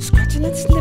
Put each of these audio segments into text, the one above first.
scratching and sneezing.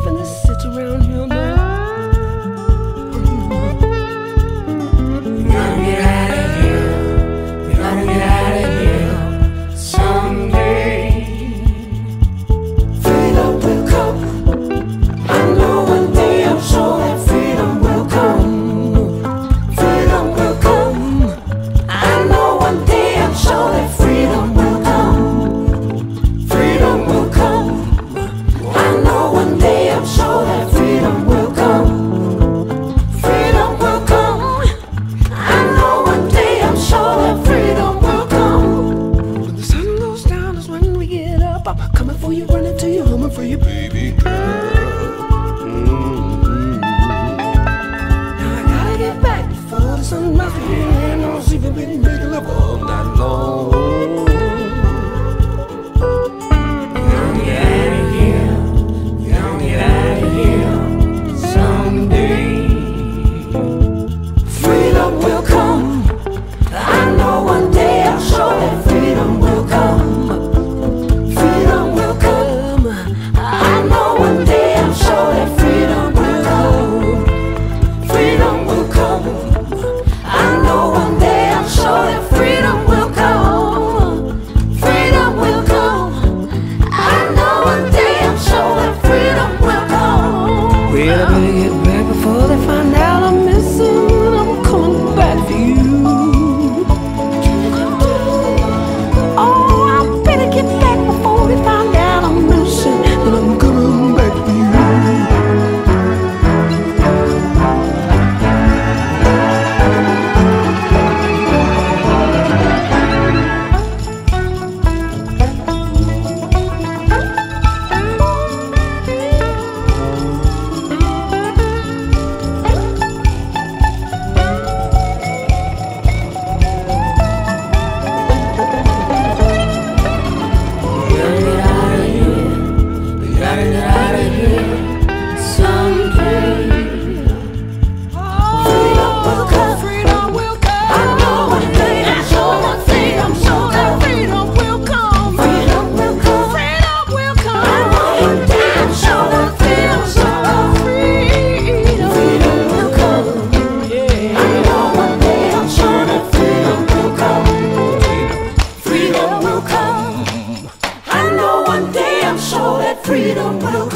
Freedom will.